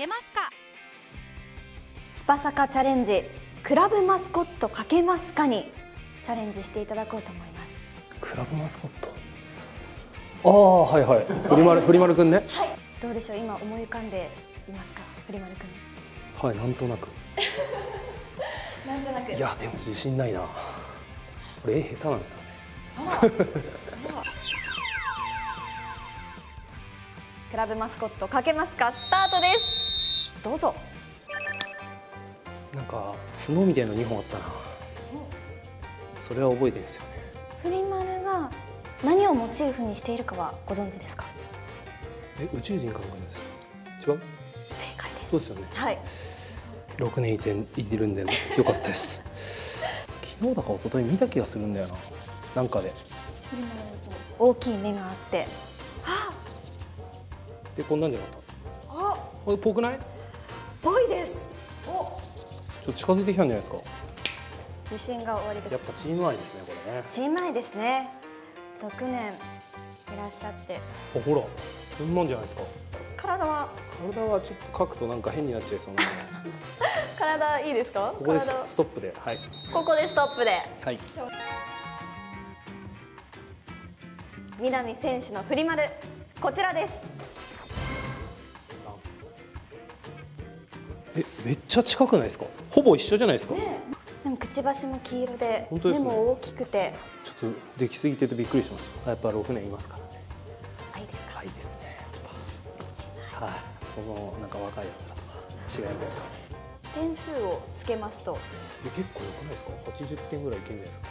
けますか？スパサカチャレンジ。クラブマスコットかけますかにチャレンジしていただこうと思います。クラブマスコット？ああはいはい。フリマルフリマルくんね。どうでしょう？今思い浮かんでいますか？フリマルくん。はいなんとなく。なんとなく。いやでも自信ないな。これ絵下手なんですよね。クラブマスコットかけますか？スタートですどうぞ。なんか角みたいな2本あったな。それは覚えてるんですよね。フリマルが何をモチーフにしているかはご存知ですか？え宇宙人かなんかです違う？正解です。そうですよね。はい。6年いているんでよかったです。昨日だか一昨日見た気がするんだよな。なんかで。大きい目があって。あでこんなんじゃなかった。あこれぽくない？っと近づいてきたんじゃないですか。自信が終わりです。やっぱチーム愛ですねこれね。チーム愛ですね。6年いらっしゃって。あほら。こんなんじゃないですか。体は？体はちょっと書くとなんか変になっちゃいそうな 体いいですか？ここでストップで。はい。ここでストップで。はい。南選手のフリマル。こちらですえめっちゃ近くないですか？ほぼ一緒じゃないですか、でもくちばしも黄色で本当ですね。目も大きくて。ちょっとできすぎててびっくりします。やっぱ6年いますからね。あいいですか？はいですね。はい。そのなんか若いやつらとは違いますよ。ね点数をつけますと。え結構良くないですか？80点ぐらいいけんじゃないですか？